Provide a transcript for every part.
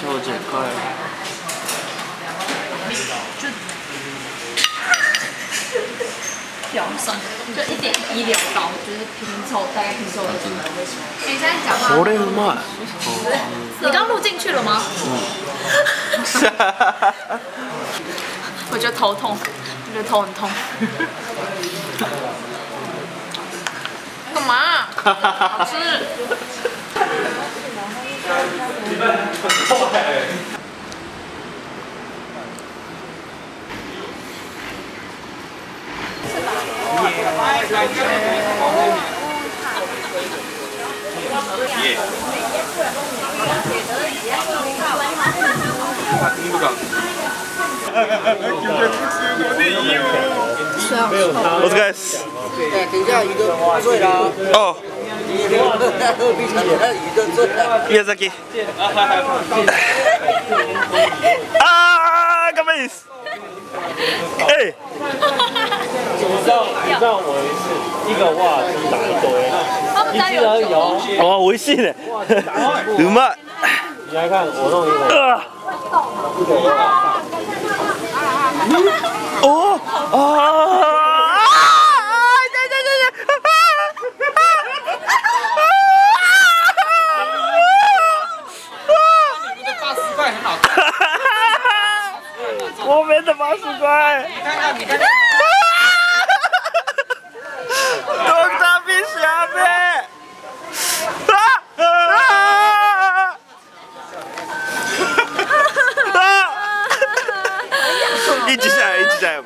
超简快。就表上就一点一两刀，就是拼凑，大概拼凑的进来。你现在讲话，これうまい。你刚录进去了吗？我觉得头痛，我觉得头很痛。干嘛？好吃。 お疲れっす。哎，等一下，鱼都醉了，哦，闭上眼，鱼都醉了。 宮崎 あーですえい让让我一个袜子打一一只哦。信你来看，我弄一个。哦啊！乖乖。哈哈哈！哈哈哈！都打比赛了。啊啊啊啊啊！哈哈哈哈哈哈啊啊啊啊哈哈哈哈哈一直在嘛。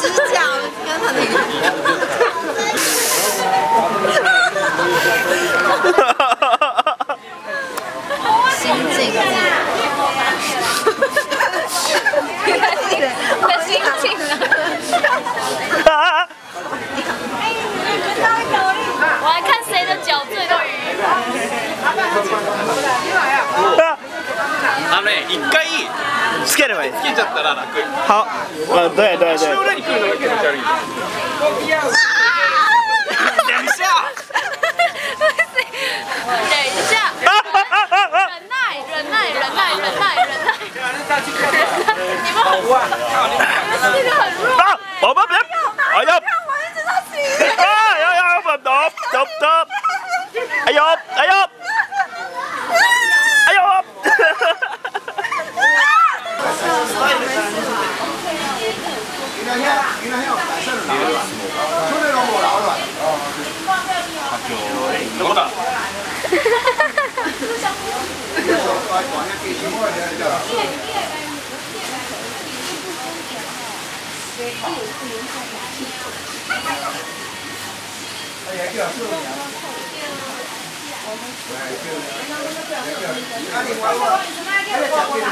指甲跟他那个。心境。你的心情啊！我来看谁的脚最多鱼。あのね、一回 つければいいつけちゃったら楽は、まあ、どうやどうやどうや裏に来るのが気持ち悪いどこだ。お前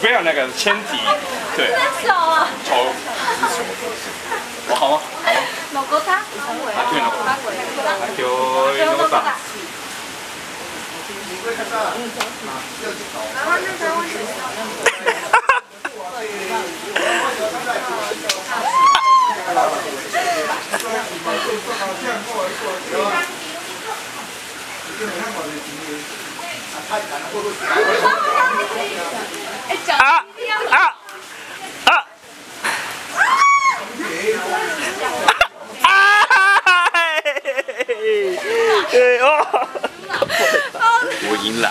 不要那个铅笔，对。太小啊。丑。我好吗？老高三。阿娇，老高三。阿娇，老高三。哈哈哈。我赢了。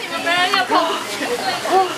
你们没人要